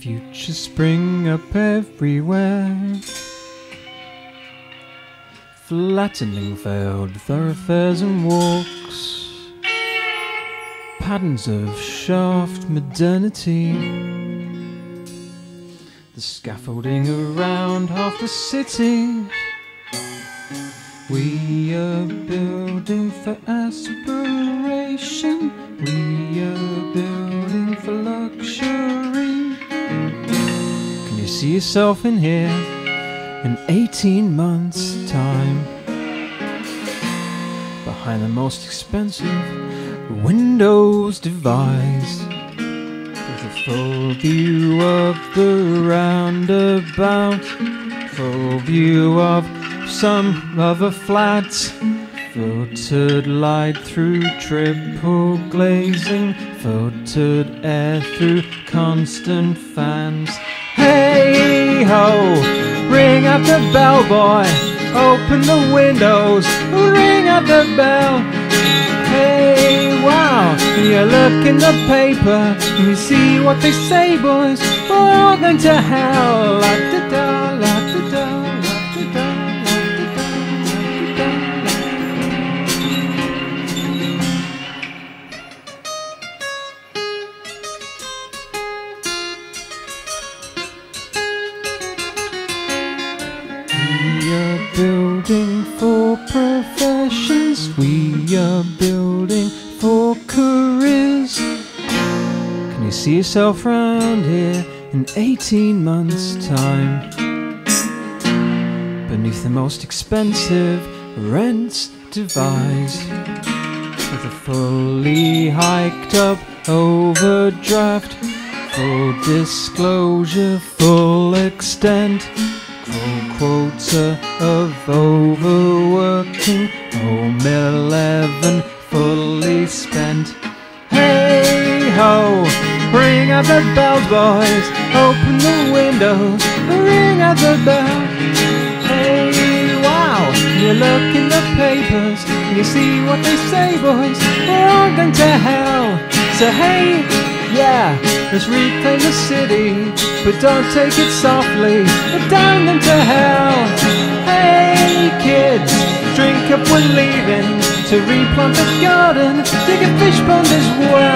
future spring up everywhere. Flattening failed thoroughfares and walks. Patterns of shaft modernity. The scaffolding around half the city. We are building for aspiration. We are building yourself in here in 18 months' time? Behind the most expensive Windows device. With a full view of the roundabout. Full view of some other flats. Filtered light through triple glazing, filtered air through constant fans. Hey ho, ring up the bell, boy. Open the windows, ring up the bell. Hey, wow, you look in the paper, you see what they say, boys. We're all going to hell. La da da, la da da, la da da, la da da, la da da. Are building for professions. We are building for careers. Can you see yourself round here in 18 months' time? Beneath the most expensive rents devised. With a fully hiked up overdraft. Full disclosure, full extent. Full quota of overworking. Home 11 fully spent. Hey ho, ring out the bells, boys. Open the windows, ring out the bell. Hey, wow, you look in the papers, you see what they say, boys. We're all going to hell. So hey, yeah, let's reclaim the city, but don't take it softly. We're down into hell. Hey, kids, drink up, we're leaving to replant the garden, dig a fish pond as well.